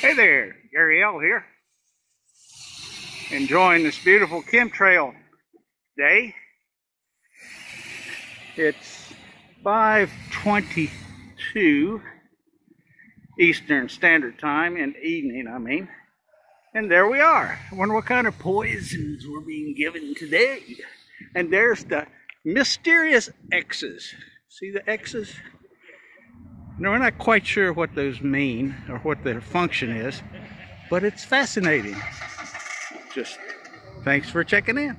Hey there, Gary L here. Enjoying this beautiful chemtrail day. It's 522 Eastern Standard Time in evening, I mean. And there we are. I wonder what kind of poisons we're being given today. And there's the mysterious X's. See the X's? No, we're not quite sure what those mean or what their function is, but it's fascinating. Just thanks for checking in.